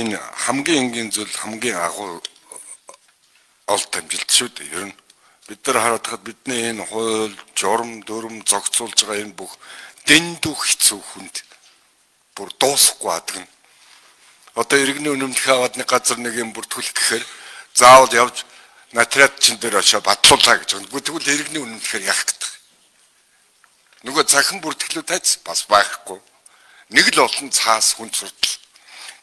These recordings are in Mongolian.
энэ хамгийн энгийн зүйл хамгийн агуу олд амжилт шүү дээ. Ер нь бид нар хараад хад бидний энэ хууль, журам, дүрм зохицуулж байгаа энэ бүх дэндүү хэцүү хүнд бүр дуусахгүй адгна. Одоо иргэний үнэмлэх аваад нэг газар нэг юм бүртгүүлэх гэхээр заавал явж материал чин дээр очоо батлуулаа гэж байна. Тэгвэл иргэний үнэмлэхээр яах гэдэг. Нөгөө захин бүртгэлүүд тац бас байхгүй. Нэг л олон цаас хүн суртал.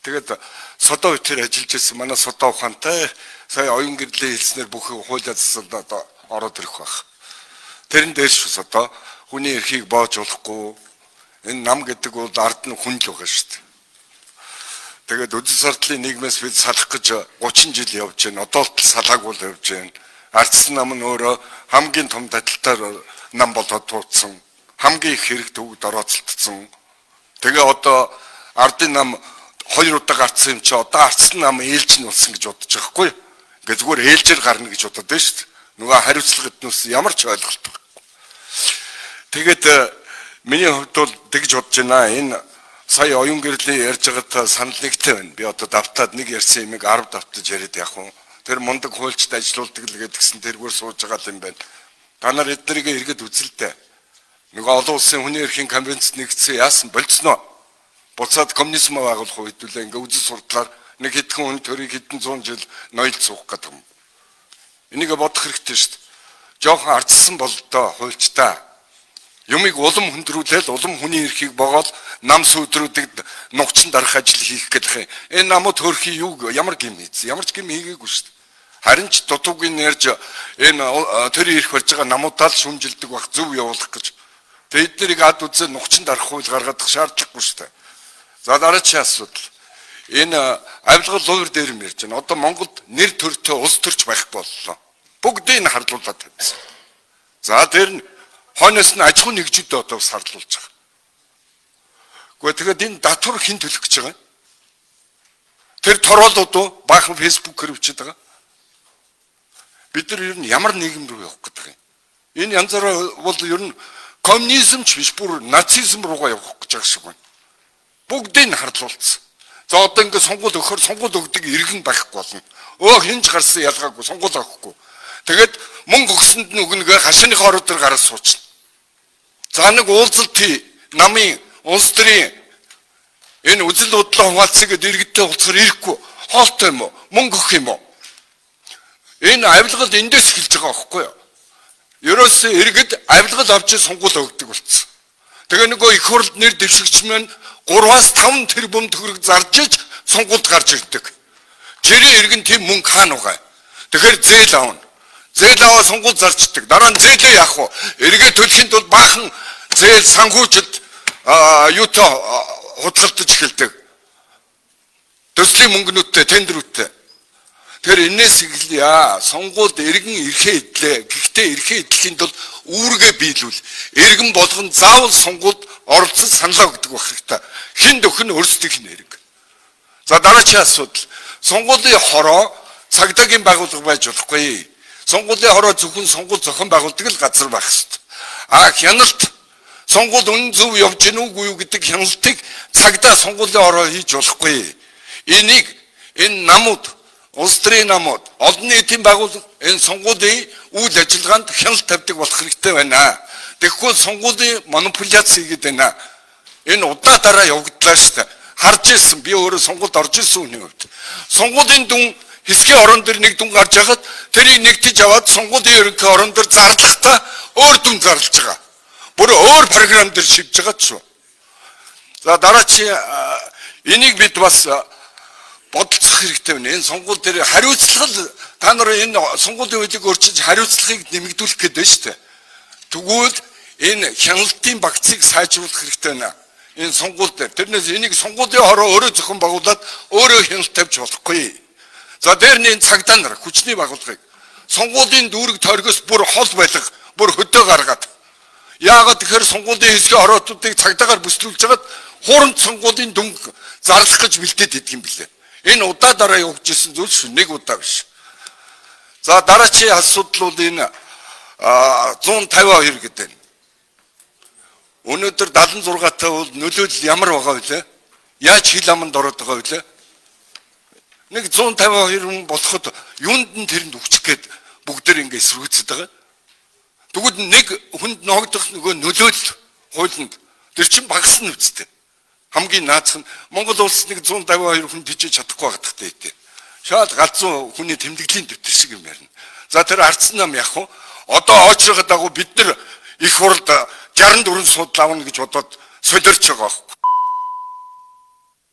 Тэгээд содоо үтер ажиллаж ирсэн манай содоо ухаантай сая оюун гэрлийн хэлснээр бүх хуулиа засалд одоо ороод ирэх байх. Тэрэн дээр шүү содоо хүний эрхийг боож болохгүй энэ нам гэдэг бол ард нь хүн л байгаа шүү дээ. Тэгээд үдис сардлын нийгмээс бид салах гэж 30 жил явж байна. Одоо л салаагүй л явж байна. Ардсан нам нь өөрөө хамгийн том дадалтаар нам болоод тууцсан. Хамгийн их хэрэг төвд орооцолтсон. Тэгээ одоо ардын нам хоёр удаа гарцсан юм чи одоо ардсан нам ээлж нь болсон гэж бодож байгаа хгүй. Ингээ зүгээр ээлжээр гарна гэж бодод байна шүү дээ. Нөгөө хариуцлага эднээс ямар ч ойлголт байхгүй. Тэгээд э, миний хувьд бол тэгж бодож байна. Энэ сая оюун гэрлийн ярьж байгаад санал нэгтэй байна. Би одоо давтаад нэг ярьсан юмыг 10 давтаж яриад явах уу. Тэр мундаг хуульчд ажилуулдаг л гэдгсэн тэргээр сууж байгаа юм байна. Та нар эднэрийг эргэд үзэлтэй. Нөгөө олон улсын хүний эрхийн конвенцэд нэгдсэн яасан болцсноо. Буцаад коммунизм байгуулах үед үлээ ингээ үзэл сурдлаар нэг хэдхэн хүн төрийг хэдэн зуун жил ноёлд суух гэдэг юм. Энийг бодох хэрэгтэй шүү дээ. Жохон ардсан бол доо хуульчтай Юмыг улам хөндрүүлээл улам хүний эрхийг богоол нам сүдрүүдийг нугчин дарах ажил хийх гэдэг юм. Энэ намууд хөрхи юу ямар гим хийсэн? Ямар ч гим хийгээгүй шүү дээ. Харин ч дутуугийн нэрж энэ тэр ирэх болж байгаа намуудаа л шүмжилдэг байх зөв явуулах гэж. Тэгээд эднэрийг ад үзээ нугчин дарах хууль гаргадах шаардлагагүй шүү дээ. За дараагийн асуудал. Энэ авилгал луур дээр юм ярьж байна. Одоо Монголд нэр төртэй улс төрч байхгүй боллоо. Бүгдийг нь харлуулад тавьсан. За тэр нь хойноос нь аж ахуй нэгжүүд одоо сарлуулж байгаа. Гэхдээ тэгээд энэ датвар хэн төлөх гэж байгаа юм? Тэр тороолууд уу баахан фэйсбүүкээр бичиж байгаа. Бид нар ер нь ямар нийгэм рүү явах гэдэг юм? Энэ янзаараа бол ер нь коммунизм ч биш бүр нацизм руугаа явах гэж байгаа шиг байна. Бүгдийг нь харлуулсан. За одоо ингээд сонгуул өгөхөр сонгуул өгдөг иргэн байхгүй болно. Өө хинж гарсан ялгаагүй сонгуул авахгүй. Тэгээд мөнгө өгсөнд нь өгнөгөө хашааны хороо дээр гараад суучна. За нэг уулзалт хий. Намын улс төрийн энэ үзэл бодлоо хуваалцъя гэдэг иргэдтэй уулзахаар ирэхгүй. Хоолтой юм уу? Мөнгө өгөх юм уу? Энэ авилгал эндээс эхэлж байгаа байхгүй юу? Ерөөсөө иргэд авилгал авч сонгуул өгдөг болцсон. Тэгээ нөгөө их хурлд нэр дэвшигч маань 3-аас 5 тэрбум төгрөг зарж иж сонгуульд гарч ирдэг. Жирийн иргэн тийм мөнгө хаана угаа. Тэгэхээр зээл аавна. Зээл аваа сонгуул зарчдаг. Дараа нь зээлээ яах вэ? Эргээ төлөхийн тулд баахан зээл санхүүжилт юутай худалдаж эхэлдэг. Төслийн мөнгнүүдтэй, тендерүүдтэй. Тэгэхээр энээс эхэлье. Сонгуульд иргэн эрхээ идлээ. Гэхдээ эрхээ идэхийн тулд үүргээ биелүүл. Иргэн болгон заавал сонгуульд оролцож саналаа өгдөг байх хэрэгтэй. Хин дөхөн өөрсдийнх нь эрг. За дараагийн асуудал. Сонгуулийн хороо цагдаагийн байгууллага байж болохгүй сонгуулийн хороо зөвхөн сонгуул зохион байгуулдаг л газар байх хэрэгтэй. А хяналт сонгуул үнэн зөв явж гин үгүй юу гэдэг хяналтыг цагдаа сонгуулийн хороо хийж болохгүй. Энийг энэ намууд улс төрийн намууд олон нийтийн байгууллага энэ сонгуулийн үйл ажиллагаанд хяналт тавьдаг болох хэрэгтэй байна. Тэгэхгүй сонгуулийн манипуляц хийгээд байна. Энэ удаа дараа явагдлаа шүү дээ. Харж ирсэн би өөрөө сонгуульд орж ирсэн хүний хувьд. Сонгуулийн дүн хэсгийн орон дээр нэг дүн гарч яхад тэрийг нэгтэж аваад сонгуулийн ерөнхий орон дээр зарлахдаа өөр дүн зарлж байгаа. Бүр өөр програм дээр шивж байгаа ч шүү. За дараачийн энийг бид бас бодолцох хэрэгтэй байна. Энэ сонгуул дээр хариуцлага та нар энэ сонгуулийн үеийг өөрчилж хариуцлагыг нэмэгдүүлэх гэдэг нь шүү дээ. Тэгвэл энэ хяналтын багцыг сайжруулах хэрэгтэй байна. Энэ сонгуул дээр тэрнээс энийг сонгуулийн хороо өөрөө зохион байгуулад өөрөө хяналт тавьж болохгүй. За дээр нь энэ цагдаа нар хүчний байгууллагыг сонгуулийн дүүрэг торгоос бүр хол байлга бүр хөдөө гаргаад яагаад тэгэхээр сонгуулийн хэсгийн ороотуудыг цагдаагаар бүслүүлж хагаад хуурамч сонгуулийн дүнг зарлах гэж бэлдээд идэг юм билээ. Энэ удаа дараа явж исэн зүйл шүү нэг удаа биш. За дараачийн асуудал бол энэ 152 гэдэг. Өнөөдөр 76 таа бол нөлөөлөл ямар байгаа вэ? Яаж хил аманд ороод байгаа вэ? Нэг 152 хүн болоход юунд нь тэрэнд өгчих гээд бүгдээр ингэ эсрүүцэд байгаа. Тэгвэл нэг хүнд ногдох нөгөө нөлөөлөл хуулинд тэр чинь багасна үсттэй. Хамгийн наацх нь Монгол улс нэг 152 хүн тийж чадахгүй байгаа гэдэг. Шаад галзуу хүний тэмдэглэлийн дэвтэр шиг юм ярина. За тэр ардсан нам яг уу одоо очроход агуу бид нар их хурд 64 судал авна гэж бодоод солирч байгаа